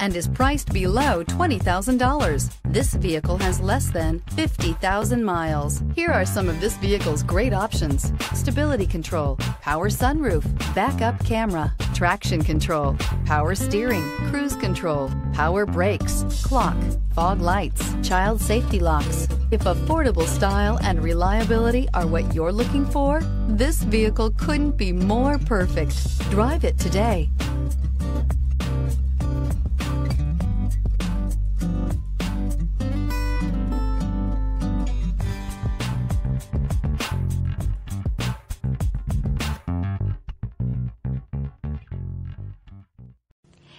and is priced below $20,000. This vehicle has less than 50,000 miles. Here are some of this vehicle's great options. Stability control, power sunroof, backup camera, traction control, power steering, cruise control, power brakes, clock, fog lights, child safety locks. If affordable style and reliability are what you're looking for, this vehicle couldn't be more perfect. Drive it today.